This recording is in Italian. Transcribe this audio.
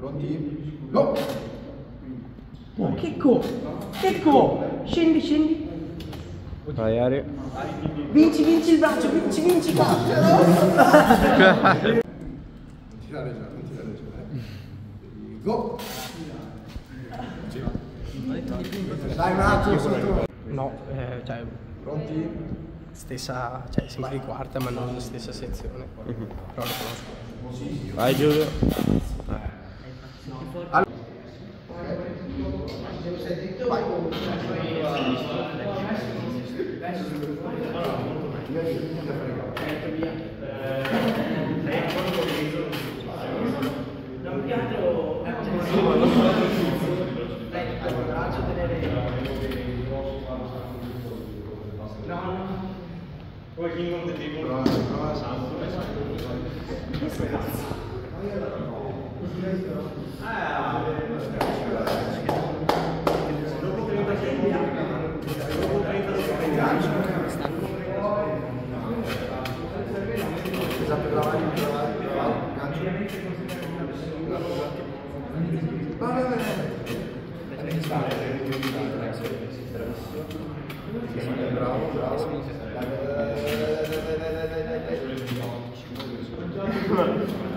Pronti? Go! Oh, Checco! Checco! Scendi, scendi. Vai Ari. Vinci, vinci il braccio, vinci, vinci qua. Non tirare già, non tirare già. eh. Go! Dai un attimo. No, eh, cioè, Pronti? stessa, cioè siamo di quarta ma non la stessa sezione. Però lo conosco. Vai Giulio. Esatto, brava, brava, brava. Gancio bravo, bravo.